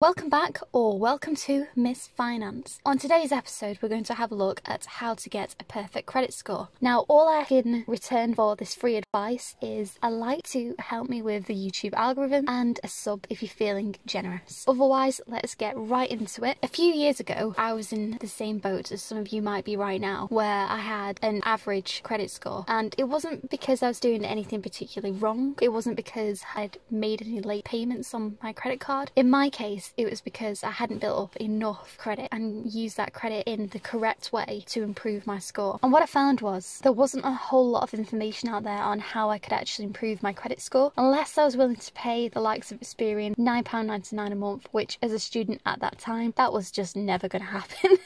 Welcome back, or welcome to Miss Finance. On today's episode, we're going to have a look at how to get a perfect credit score. Now, all I can return for this free advice is a like to help me with the YouTube algorithm and a sub if you're feeling generous. Otherwise, let's get right into it. A few years ago, I was in the same boat as some of you might be right now, where I had an average credit score, and it wasn't because I was doing anything particularly wrong. It wasn't because I'd made any late payments on my credit card. In my case, it was because I hadn't built up enough credit and used that credit in the correct way to improve my score. And what I found was there wasn't a whole lot of information out there on how I could actually improve my credit score unless I was willing to pay the likes of Experian £9.99 a month, which as a student at that time, that was just never going to happen.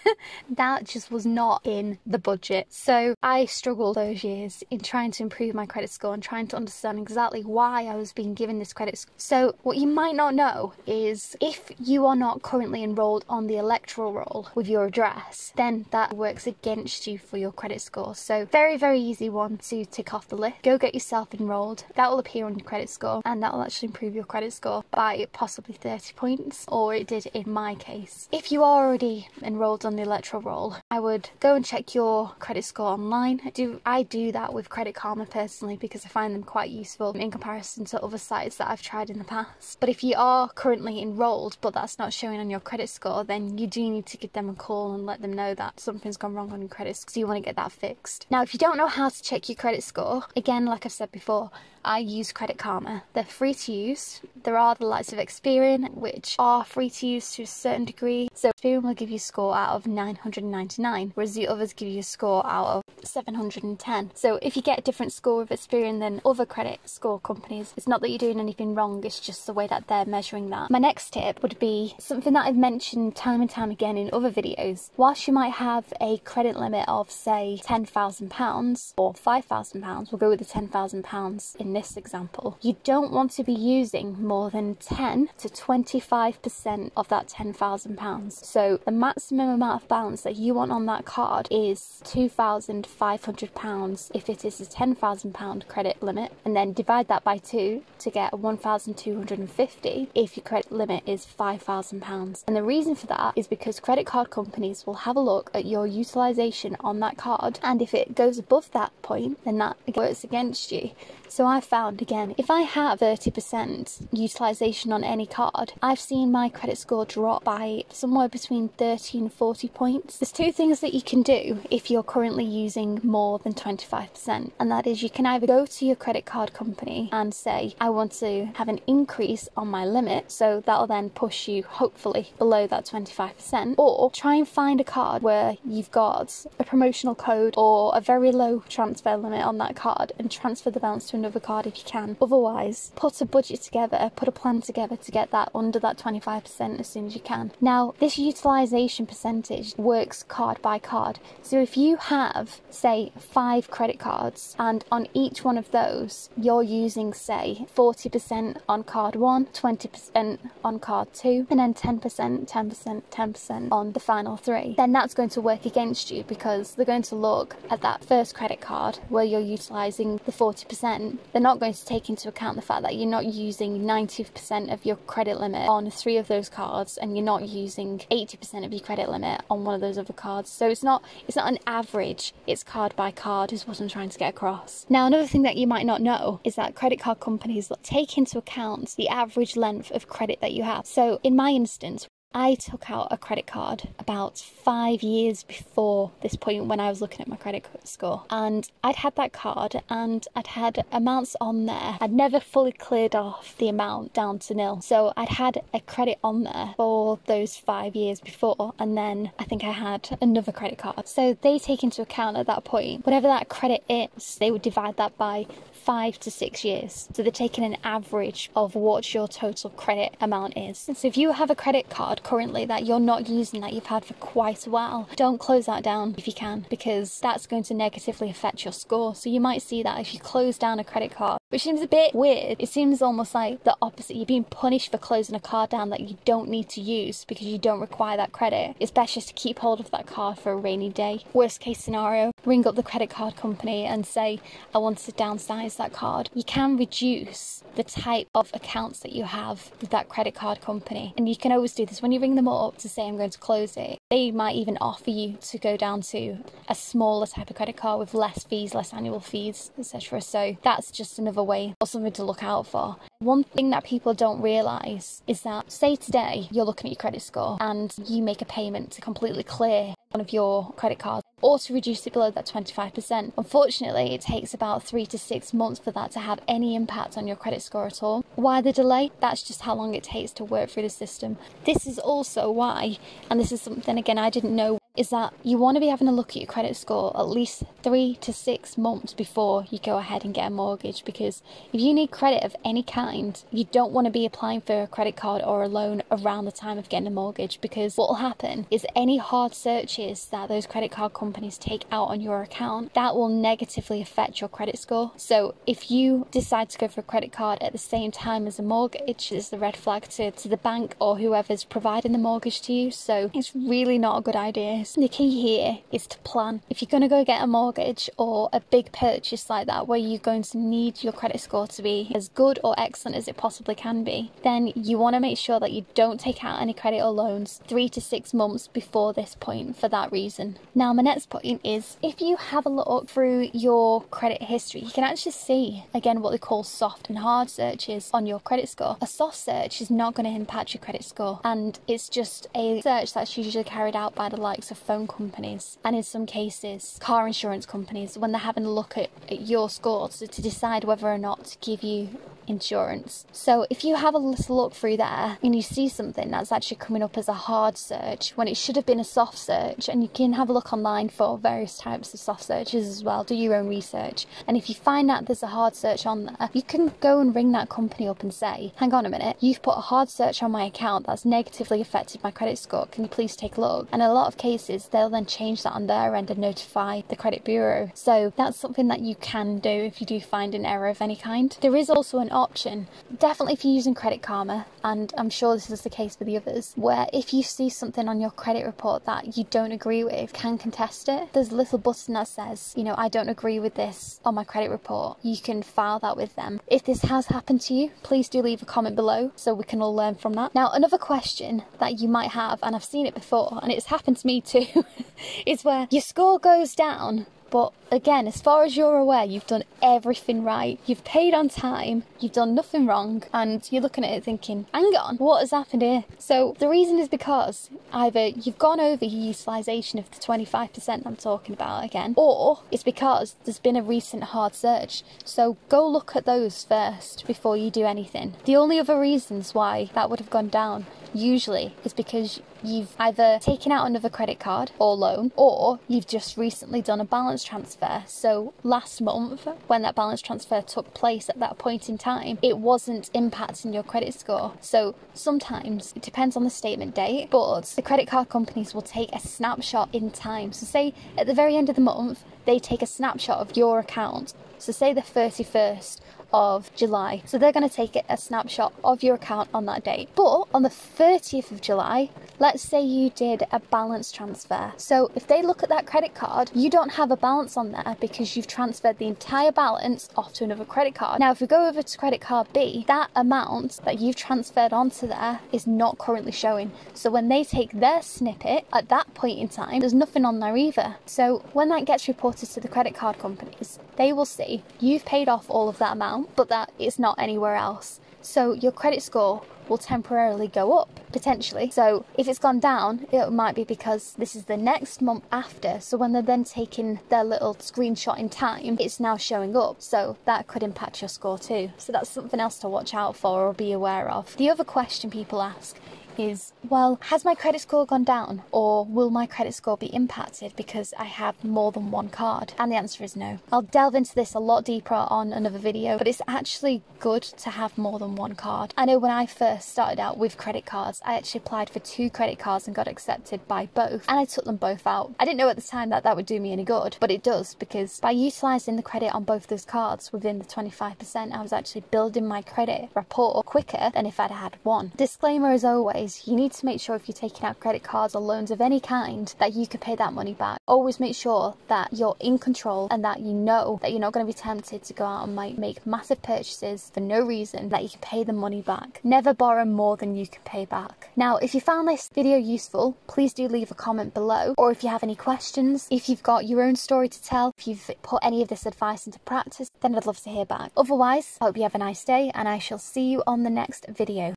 that just was not in the budget. So I struggled those years in trying to improve my credit score and trying to understand exactly why I was being given this credit score. So what you might not know is if you are not currently enrolled on the electoral roll with your address, then that works against you for your credit score. So very, very easy one to tick off the list. Go get yourself enrolled. That will appear on your credit score and that will actually improve your credit score by possibly 30 points or it did in my case. If you are already enrolled on the electoral roll, I would go and check your credit score online. I do I do that with Credit Karma personally because I find them quite useful in comparison to other sites that I've tried in the past. But if you are currently enrolled but that's not showing on your credit score, then you do need to give them a call and let them know that something's gone wrong on your credit. So you want to get that fixed. Now, if you don't know how to check your credit score, again, like I've said before, I use Credit Karma. They're free to use. There are the likes of Experian, which are free to use to a certain degree. So Experian will give you a score out of 999, whereas the others give you a score out of 710. So if you get a different score with Experian than other credit score companies, it's not that you're doing anything wrong, it's just the way that they're measuring that. My next tip would be something that I've mentioned time and time again in other videos. Whilst you might have a credit limit of say £10,000 or £5,000, we'll go with the £10,000 in this example, you don't want to be using more than 10 to 25% of that £10,000. So the maximum amount of balance that you want on that card is £2,500 if it is a £10,000 credit limit, and then divide that by two to get 1,250 if your credit limit is £5,000. And the reason for that is because credit card companies will have a look at your utilisation on that card, and if it goes above that point, then that works against you. So I found again, if I have 30% utilization on any card, I've seen my credit score drop by somewhere between 30 and 40 points. There's two things that you can do if you're currently using more than 25%, and that is you can either go to your credit card company and say, I want to have an increase on my limit, so that'll then push you hopefully below that 25%, or try and find a card where you've got a promotional code or a very low transfer limit on that card and transfer the balance to another card if you can. Otherwise, put a budget together, put a plan together to get that under that 25% as soon as you can. Now, this utilization percentage works card by card. So if you have, say, five credit cards, and on each one of those, you're using, say, 40% on card one, 20% on card two, and then 10%, 10%, 10% on the final three, then that's going to work against you because they're going to look at that first credit card where you're utilizing the 40% they're not going to take into account the fact that you're not using 90% of your credit limit on three of those cards and you're not using 80% of your credit limit on one of those other cards. So it's not it's not an average, it's card by card is what I'm trying to get across. Now another thing that you might not know is that credit card companies take into account the average length of credit that you have. So in my instance, I took out a credit card about five years before this point when I was looking at my credit score. And I'd had that card and I'd had amounts on there. I'd never fully cleared off the amount down to nil. So I'd had a credit on there for those five years before. And then I think I had another credit card. So they take into account at that point whatever that credit is, they would divide that by five to six years. So they're taking an average of what your total credit amount is. And so if you have a credit card currently that you're not using that you've had for quite a while, don't close that down if you can because that's going to negatively affect your score. So you might see that if you close down a credit card which seems a bit weird. It seems almost like the opposite. You're being punished for closing a card down that you don't need to use because you don't require that credit. It's best just to keep hold of that card for a rainy day. Worst case scenario, ring up the credit card company and say, I want to downsize that card. You can reduce the type of accounts that you have with that credit card company. And you can always do this when you ring them up to say, I'm going to close it. They might even offer you to go down to a smaller type of credit card with less fees, less annual fees, etc. So that's just another way or something to look out for. One thing that people don't realise is that, say today you're looking at your credit score and you make a payment to completely clear one of your credit cards or to reduce it below that 25%. Unfortunately, it takes about three to six months for that to have any impact on your credit score at all. Why the delay? That's just how long it takes to work through the system. This is also why, and this is something again I didn't know is that you want to be having a look at your credit score at least three to six months before you go ahead and get a mortgage because if you need credit of any kind, you don't want to be applying for a credit card or a loan around the time of getting a mortgage because what will happen is any hard searches that those credit card companies take out on your account that will negatively affect your credit score. So if you decide to go for a credit card at the same time as a mortgage, it's the red flag to, to the bank or whoever's providing the mortgage to you. So it's really not a good idea the key here is to plan. If you're going to go get a mortgage or a big purchase like that where you're going to need your credit score to be as good or excellent as it possibly can be, then you want to make sure that you don't take out any credit or loans three to six months before this point for that reason. Now, my next point is if you have a look through your credit history, you can actually see again what they call soft and hard searches on your credit score. A soft search is not going to impact your credit score, and it's just a search that's usually carried out by the likes of phone companies and in some cases car insurance companies when they're having a look at, at your score to, to decide whether or not to give you insurance. So if you have a little look through there and you see something that's actually coming up as a hard search when it should have been a soft search, and you can have a look online for various types of soft searches as well, do your own research. And if you find out there's a hard search on there, you can go and ring that company up and say, hang on a minute, you've put a hard search on my account that's negatively affected my credit score. Can you please take a look? And in a lot of cases, they'll then change that on their end and notify the credit bureau. So that's something that you can do if you do find an error of any kind. There is also an option. Definitely if you're using Credit Karma, and I'm sure this is the case for the others, where if you see something on your credit report that you don't agree with, can contest it. There's a little button that says, you know, I don't agree with this on my credit report. You can file that with them. If this has happened to you, please do leave a comment below so we can all learn from that. Now, another question that you might have, and I've seen it before, and it's happened to me too, is where your score goes down but again, as far as you're aware, you've done everything right. You've paid on time, you've done nothing wrong, and you're looking at it thinking, hang on, what has happened here? So the reason is because either you've gone over your utilisation of the 25% I'm talking about again, or it's because there's been a recent hard search. So go look at those first before you do anything. The only other reasons why that would have gone down usually is because you've either taken out another credit card or loan, or you've just recently done a balance transfer. So last month, when that balance transfer took place at that point in time, it wasn't impacting your credit score. So sometimes it depends on the statement date, but the credit card companies will take a snapshot in time. So, say at the very end of the month, they take a snapshot of your account. So, say the 31st of July. So they're going to take a snapshot of your account on that date. But on the 30th of July, let's say you did a balance transfer. So if they look at that credit card, you don't have a balance on there because you've transferred the entire balance off to another credit card. Now, if we go over to credit card B, that amount that you've transferred onto there is not currently showing. So when they take their snippet at that point in time, there's nothing on there either. So when that gets reported to the credit card companies, they will see you've paid off all of that amount but that is not anywhere else. So your credit score will temporarily go up potentially. So if it's gone down, it might be because this is the next month after. So when they're then taking their little screenshot in time, it's now showing up. So that could impact your score too. So that's something else to watch out for or be aware of. The other question people ask is, well, has my credit score gone down or will my credit score be impacted because I have more than one card? And the answer is no. I'll delve into this a lot deeper on another video, but it's actually good to have more than one card. I know when I first started out with credit cards, I actually applied for two credit cards and got accepted by both, and I took them both out. I didn't know at the time that that would do me any good, but it does because by utilising the credit on both those cards within the 25%, I was actually building my credit rapport quicker than if I'd had one. Disclaimer as always, you need to make sure if you're taking out credit cards or loans of any kind that you can pay that money back. Always make sure that you're in control and that you know that you're not going to be tempted to go out and make massive purchases for no reason that you can pay the money back. Never borrow more than you can pay back. Now, if you found this video useful, please do leave a comment below or if you have any questions, if you've got your own story to tell, if you've put any of this advice into practice, then I'd love to hear back. Otherwise, I hope you have a nice day and I shall see you on the next video.